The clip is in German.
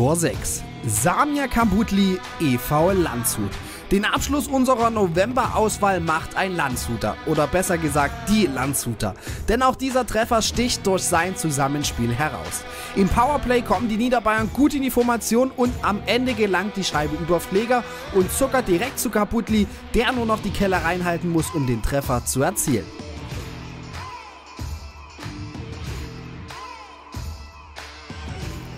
Tor 6. Samia Kambutli, e.V. Landshut. Den Abschluss unserer November-Auswahl macht ein Landshuter oder besser gesagt die Landshuter. Denn auch dieser Treffer sticht durch sein Zusammenspiel heraus. Im Powerplay kommen die Niederbayern gut in die Formation und am Ende gelangt die Scheibe über Pfleger und zuckert direkt zu Kaputli, der nur noch die Keller reinhalten muss, um den Treffer zu erzielen.